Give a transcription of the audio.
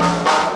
Bye.